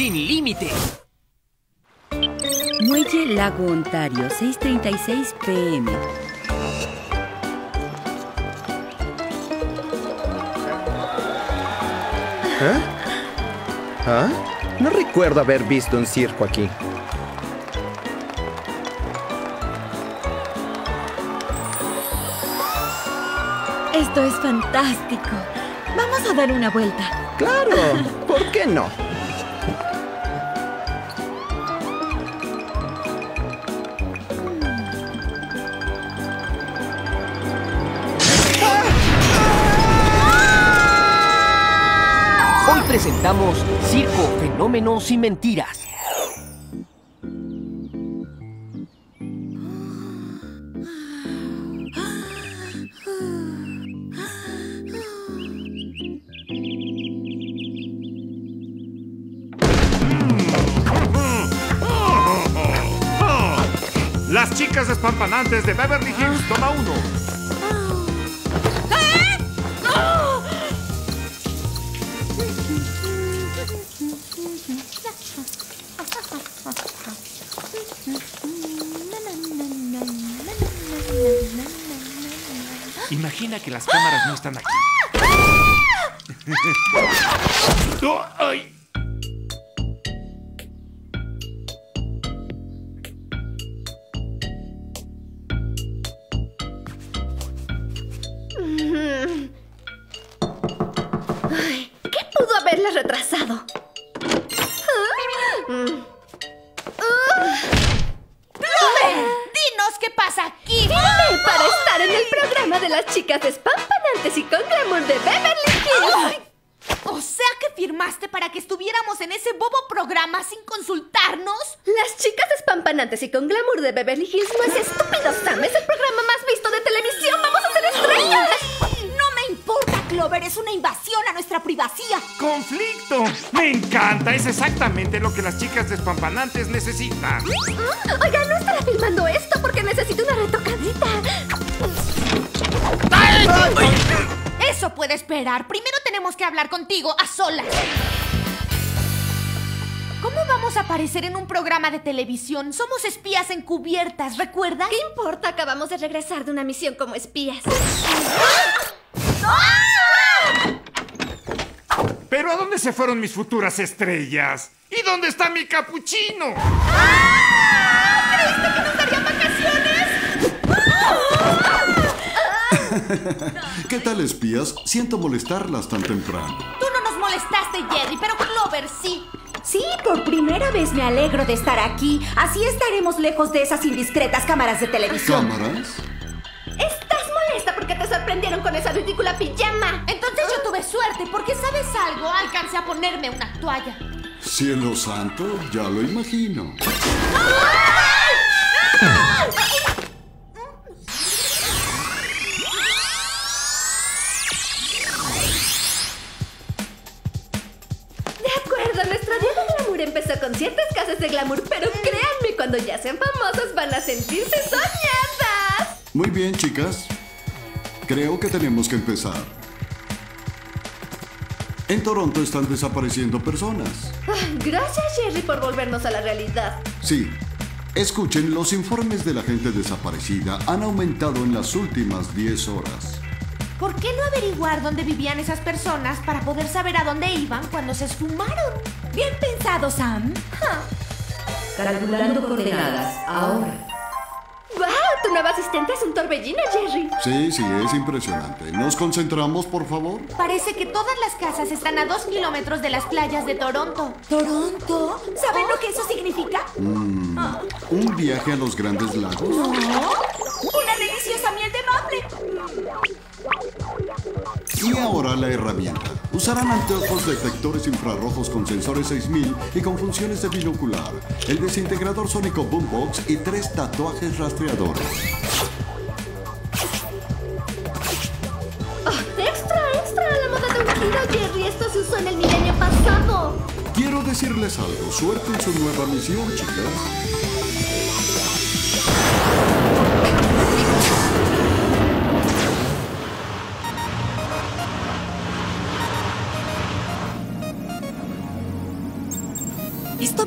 sin límite. Muelle Lago Ontario, 6.36 pm. ¿Ah? ¿Ah? No recuerdo haber visto un circo aquí. Esto es fantástico. Vamos a dar una vuelta. Claro, ¿por qué no? Presentamos Circo, Fenómenos y Mentiras. Las chicas despampanantes de Beverly Hills, toma uno. Imagina que las cámaras no están aquí. Oh, ay. Beverly Hills no es estúpido, Sam. Es el programa más visto de televisión. ¡Vamos a ser estrellas! No me importa, Clover. Es una invasión a nuestra privacidad. ¡Conflicto! Me encanta, es exactamente lo que las chicas despampanantes necesitan. Mm, Oiga, no estará filmando esto porque necesito una retocadita. Eso puede esperar. Primero tenemos que hablar contigo a solas. ¿Cómo vamos a aparecer en un programa de televisión? Somos espías encubiertas, ¿recuerdas? ¿Qué importa? Acabamos de regresar de una misión como espías. ¿Pero a dónde se fueron mis futuras estrellas? ¿Y dónde está mi capuchino? ¿Creíste que nos darían vacaciones? ¿Qué tal, espías? Siento molestarlas tan temprano. Tú no nos molestaste, Jerry, pero Clover sí. Sí, por primera vez me alegro de estar aquí. Así estaremos lejos de esas indiscretas cámaras de televisión. ¿Cámaras? Estás molesta porque te sorprendieron con esa ridícula pijama. Entonces yo tuve suerte, porque ¿sabes algo? Alcancé a ponerme una toalla. Cielo santo, ya lo imagino. De ciertas casas de glamour, pero créanme, cuando ya sean famosas van a sentirse soñadas. Muy bien, chicas. Creo que tenemos que empezar. En Toronto están desapareciendo personas. Ay, Gracias, Jerry, por volvernos a la realidad. Sí. Escuchen, los informes de la gente desaparecida han aumentado en las últimas 10 horas. ¿Por qué no averiguar dónde vivían esas personas para poder saber a dónde iban cuando se esfumaron? Bien pensado, Sam. Calculando coordenadas. Ahora. ¡Wow! Tu nueva asistente es un torbellino, Jerry. Sí, sí, es impresionante. ¿Nos concentramos, por favor? Parece que todas las casas están a dos kilómetros de las playas de Toronto. ¿Toronto? ¿Saben lo que eso significa? ¿Un viaje a los grandes lagos? ¡Una deliciosa miel de! Y ahora la herramienta. Usarán anteojos detectores infrarrojos con sensores 6000 y con funciones de binocular, el desintegrador sónico Boombox y tres tatuajes rastreadores. Oh, ¡Extra, extra! La moda de un giro, Jerry. Esto se usó en el milenio pasado. Quiero decirles algo. Suerte en su nueva misión, chicas.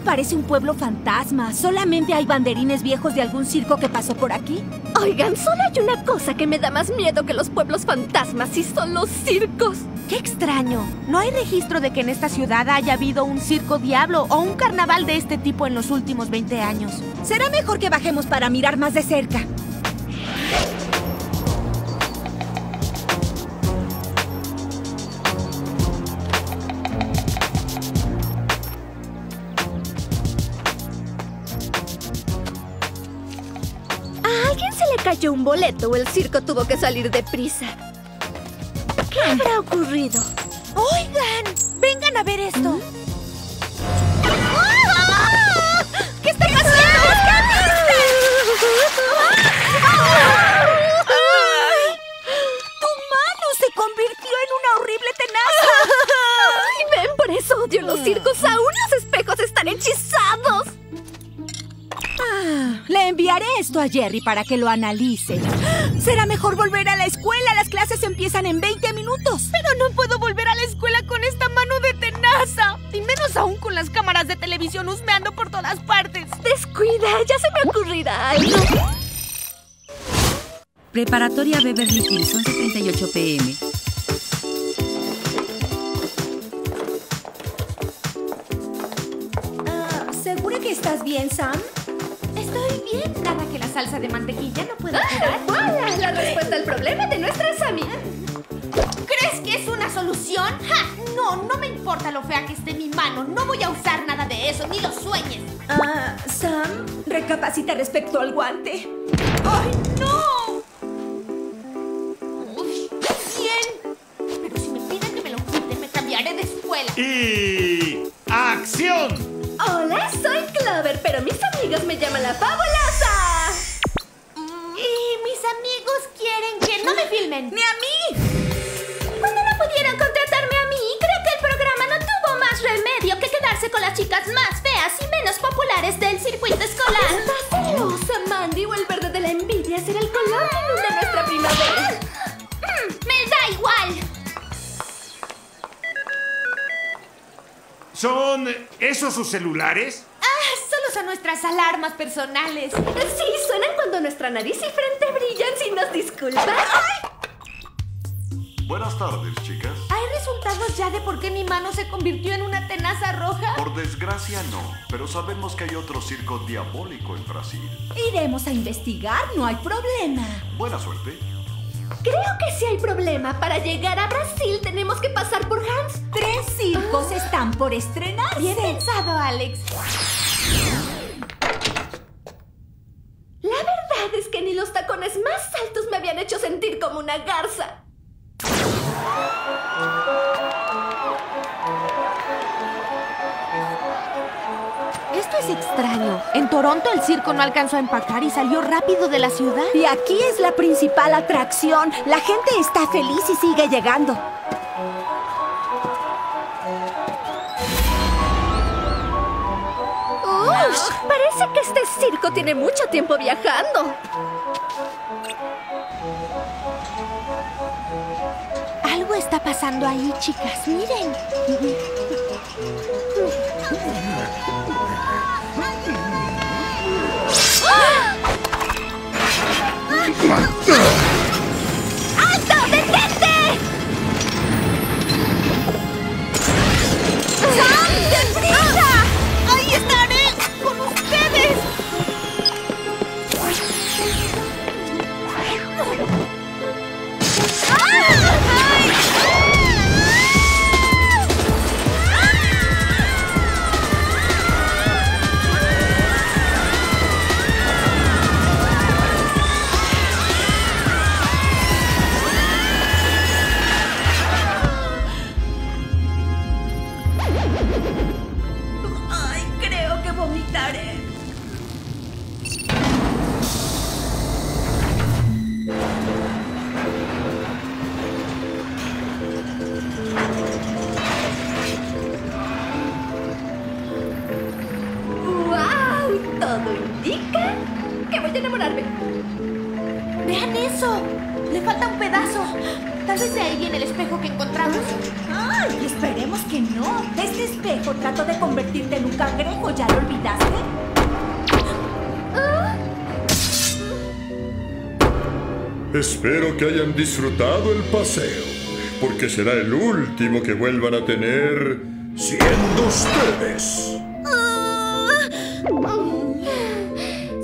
Parece un pueblo fantasma. Solamente hay banderines viejos de algún circo que pasó por aquí. Oigan, solo hay una cosa que me da más miedo que los pueblos fantasmas y son los circos. ¡Qué extraño! No hay registro de que en esta ciudad haya habido un circo diablo o un carnaval de este tipo en los últimos 20 años. Será mejor que bajemos para mirar más de cerca. Cayó un boleto o el circo tuvo que salir deprisa. ¿Qué habrá ocurrido? ¡Oigan! ¡Vengan a ver esto! ¿Qué está pasando? ¡Tu mano se convirtió en una horrible tenaza! ¡Ay, ven! Por eso odio los circos. Aún los espejos están hechizados. Le enviaré esto a Jerry para que lo analice. Será mejor volver a la escuela. Las clases empiezan en 20 minutos. Pero no puedo volver a la escuela con esta mano de tenaza. Y menos aún con las cámaras de televisión husmeando por todas partes. Descuida, ya se me ocurrirá algo. Preparatoria Beverly Hills, 11.38 pm. Ah, ¿Segura que estás bien, Sam? Estoy bien. Nada que la salsa de mantequilla no pueda curar. ¡Hola! La respuesta al problema de nuestra Sammy. ¿Crees que es una solución? ¡Ja! No, no me importa lo fea que esté mi mano. No voy a usar nada de eso, ni lo sueñes. Ah, Sam, recapacita respecto al guante. ¡Ay, no! Uy, bien. Pero si me piden que me lo quite, me cambiaré de escuela. Y... amigos me llaman la fabulosa. Y mis amigos quieren que no me filmen. ¡Ni a mí! Cuando no pudieron contratarme a mí, creo que el programa no tuvo más remedio que quedarse con las chicas más feas y menos populares del circuito escolar. ¿Estás celosa, Mandy? O el verde de la envidia será el color que inunda nuestra primavera. Mm, me da igual. ¿Son esos sus celulares? Ah, son nuestras alarmas personales. Sí, suenan cuando nuestra nariz y frente brillan si nos disculpas. Buenas tardes, chicas. ¿Hay resultados ya de por qué mi mano se convirtió en una tenaza roja? Por desgracia no, pero sabemos que hay otro circo diabólico en Brasil. Iremos a investigar, no hay problema. Buena suerte. Creo que si hay problema. Para llegar a Brasil tenemos que pasar por Hans. Tres circos están por estrenarse. Bien pensado, Alex. La verdad es que ni los tacones más altos me habían hecho sentir como una garza. Esto es extraño. En Toronto el circo no alcanzó a empacar y salió rápido de la ciudad. Y aquí es la principal atracción. La gente está feliz y sigue llegando. ¡Ush! Parece que este circo tiene mucho tiempo viajando. Está pasando ahí, chicas. Miren. Espero que hayan disfrutado el paseo, porque será el último que vuelvan a tener siendo ustedes.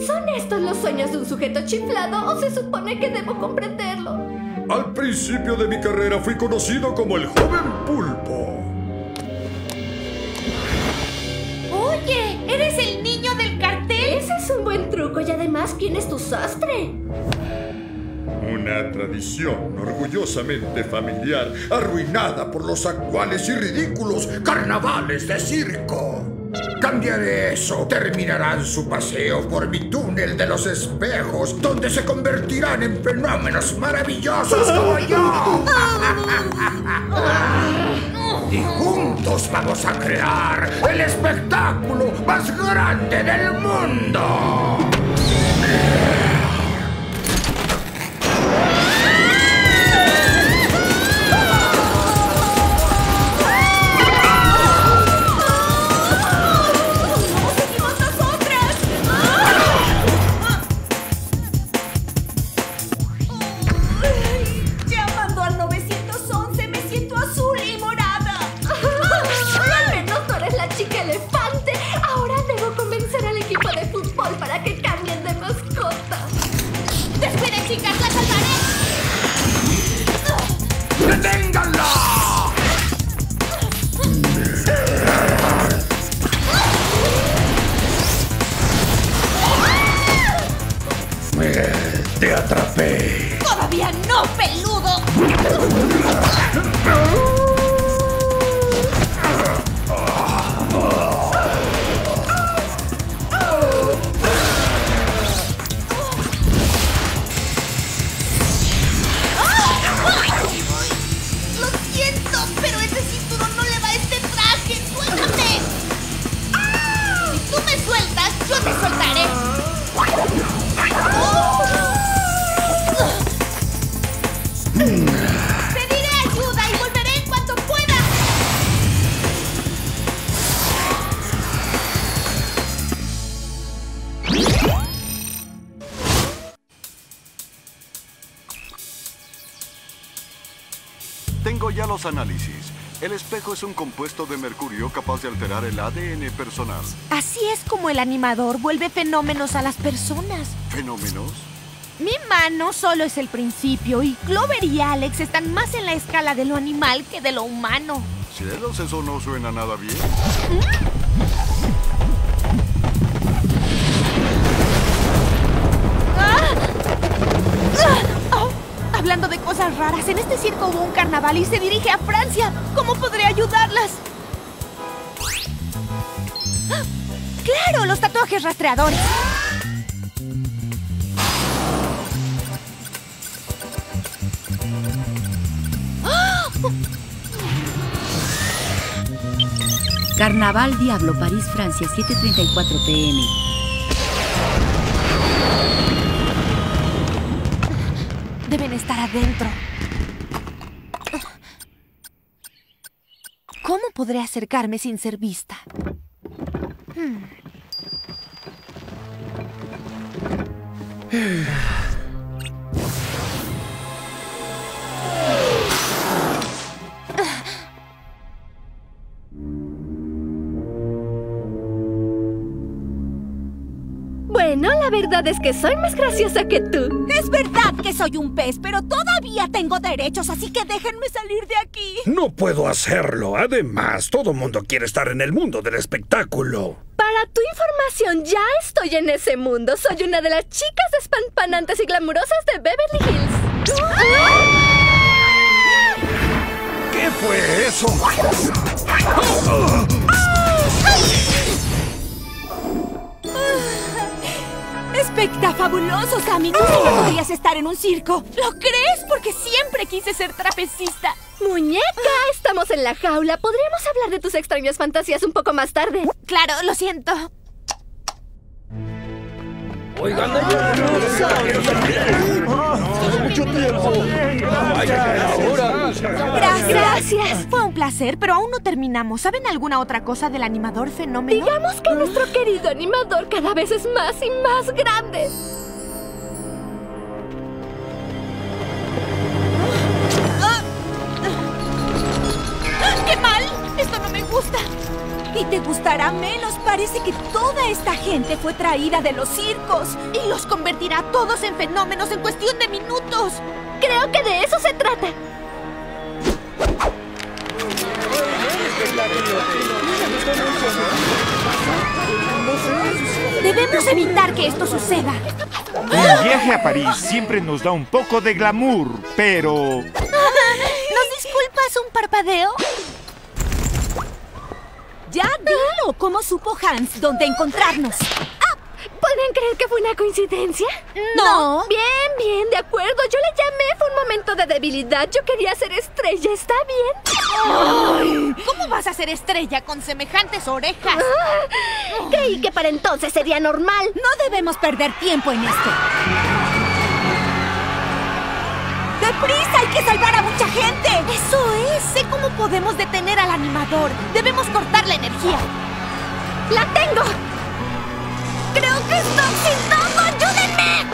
¿Son estos los sueños de un sujeto chiflado o se supone que debo comprenderlo? Al principio de mi carrera fui conocido como el joven pulpo. Oye, ¿eres el niño del cartel? Ese es un buen truco y además, ¿quién es tu sastre? Una tradición orgullosamente familiar, arruinada por los actuales y ridículos carnavales de circo. Cambiaré eso. Terminarán su paseo por mi túnel de los espejos, donde se convertirán en fenómenos maravillosos como yo. y juntos vamos a crear el espectáculo más grande del mundo. Es un compuesto de mercurio capaz de alterar el ADN personal. Así es como el animador vuelve fenómenos a las personas. ¿Fenómenos? Mi mano solo es el principio y Clover y Alex están más en la escala de lo animal que de lo humano. Cielos, eso no suena nada bien. Oh, en este circo hubo un carnaval y se dirige a Francia. ¿Cómo podré ayudarlas? ¡Ah! ¡Claro! Los tatuajes rastreadores. Carnaval Diablo, París, Francia, 7.34 pm. Adentro. ¿Cómo podré acercarme sin ser vista? Hmm. Verdad es que soy más graciosa que tú. Es verdad que soy un pez, pero todavía tengo derechos, así que déjenme salir de aquí. No puedo hacerlo. Además, todo mundo quiere estar en el mundo del espectáculo. Para tu información, ya estoy en ese mundo. Soy una de las chicas despampanantes y glamurosas de Beverly Hills. ¿Qué fue eso? ¡Espectafabuloso, Sammy! Tú que podrías estar en un circo. ¿Lo crees? Porque siempre quise ser trapecista. Muñeca, estamos en la jaula. Podríamos hablar de tus extrañas fantasías un poco más tarde. Claro, lo siento. Oigan, mucho tiempo. Gracias. Gracias. Fue un placer, pero aún no terminamos. ¿Saben alguna otra cosa del animador fenómeno? Digamos que nuestro querido animador cada vez es más y más grande. ¡Qué mal! Esto no me gusta. Y te gustará menos. Parece que toda esta gente fue traída de los circos. Y los convertirá a todos en fenómenos en cuestión de minutos. Creo que de eso se trata. Debemos evitar que esto suceda. Un viaje a París siempre nos da un poco de glamour, pero... ¿Nos disculpas un parpadeo? Ya dilo. ¿Cómo supo Hans dónde encontrarnos? ¿Pueden creer que fue una coincidencia? No. Bien, bien, de acuerdo. Yo le llamé, fue un momento de debilidad. Yo quería ser estrella, ¿está bien? ¿Cómo vas a ser estrella con semejantes orejas? Ah, creí que para entonces sería normal. No debemos perder tiempo en esto. ¡Deprisa! ¡Hay que salvar a mucha gente! Eso es. Sé cómo podemos detener al animador. Debemos cortar la energía. ¡La tengo! ¡Creo que está oxidando! ¡Ayúdenme!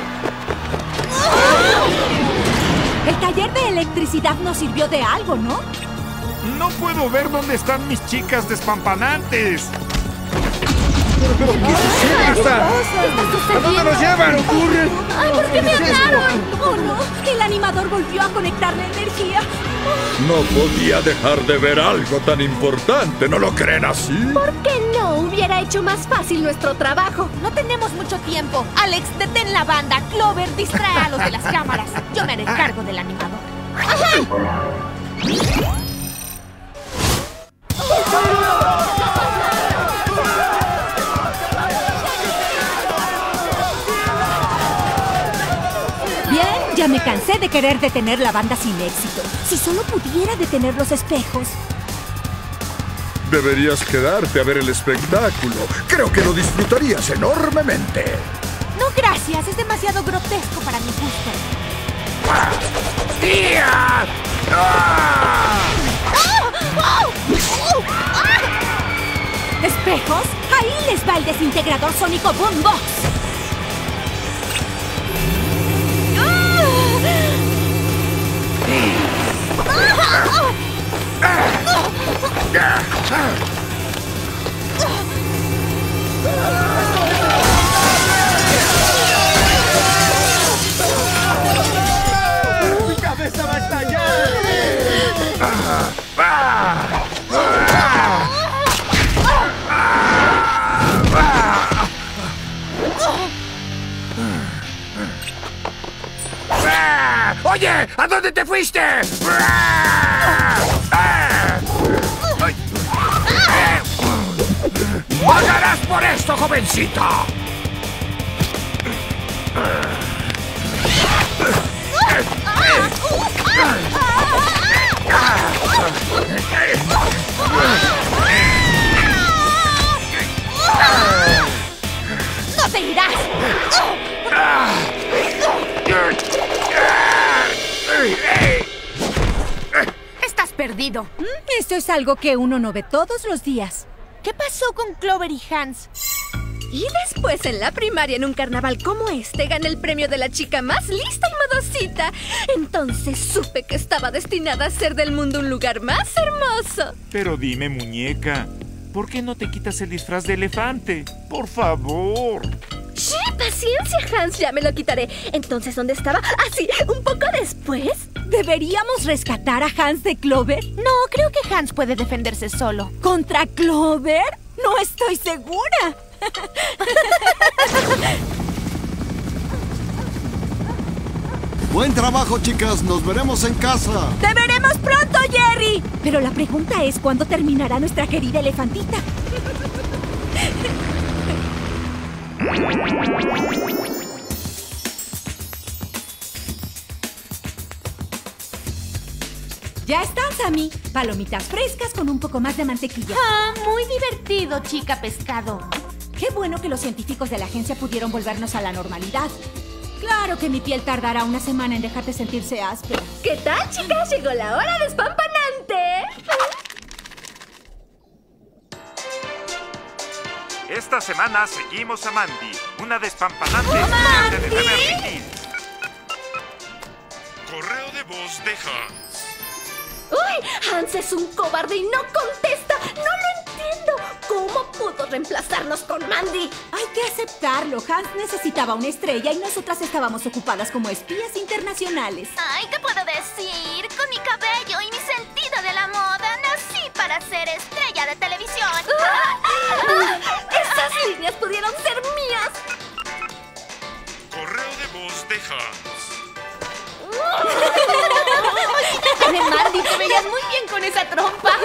El taller de electricidad nos sirvió de algo, ¿no? No puedo ver dónde están mis chicas despampanantes. ¿Pero qué sucede? ¿Está? ¿A dónde nos llevan? ocurre? ¡Ay, por qué me hablaron! ¡Oh, no! El animador volvió a conectar la energía. No podía dejar de ver algo tan importante, ¿no lo creen así? ¿Por qué no hubiera hecho más fácil nuestro trabajo? No tenemos mucho tiempo. Alex, detén la banda. Clover, distrae a los de las cámaras. Yo me haré cargo del animador. Bien, cansé de querer detener la banda sin éxito. Si solo pudiera detener los espejos. Deberías quedarte a ver el espectáculo. Creo que lo disfrutarías enormemente. No, gracias. Es demasiado grotesco para mi gusto. ¡Tía! ¿Espejos? Ahí les va el desintegrador sónico Boombox. ¡Mi ¡Ah! ¡Oye! ¿A dónde te fuiste? ¡Ah! ¡Ah! ¡Ay! ¡Eh! ¡Pagarás por esto, jovencita! ¡No te irás! Perdido. Mm, Esto es algo que uno no ve todos los días. ¿Qué pasó con Clover y Hans? Y después en la primaria en un carnaval como este gané el premio de la chica más lista y modosita. Entonces supe que estaba destinada a ser del mundo un lugar más hermoso. Pero dime, muñeca, ¿por qué no te quitas el disfraz de elefante? Por favor. Paciencia, Hans, ya me lo quitaré. Entonces, ¿dónde estaba? Así, un poco después. ¿Deberíamos rescatar a Hans de Clover? No, creo que Hans puede defenderse solo. ¿Contra Clover? No estoy segura. Buen trabajo, chicas. Nos veremos en casa. ¡Te veremos pronto, Jerry! Pero la pregunta es cuándo terminará nuestra querida elefantita. Ya están, Sammy. Palomitas frescas con un poco más de mantequilla. Ah, muy divertido, chica pescado. Qué bueno que los científicos de la agencia pudieron volvernos a la normalidad. Claro que mi piel tardará una semana en dejarte sentirse áspera. ¿Qué tal, chicas? Llegó la hora despampanante. Esta semana seguimos a Mandy, una despampanante estudiante de Beverly Hills. Correo de voz de Hans. ¡Uy! Hans es un cobarde y no contesta. No lo entiendo. ¿Cómo pudo reemplazarnos con Mandy? Hay que aceptarlo. Hans necesitaba una estrella y nosotras estábamos ocupadas como espías internacionales. Ay, ¿qué puedo decir? Con mi cabello y mi sentido de la moda, nací para ser estrella de televisión. Esas líneas pudieron ser mías. Correo de voz de Hans. Mandy, te veías muy bien con esa trompa.